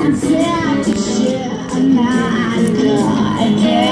I'm sad to share another day.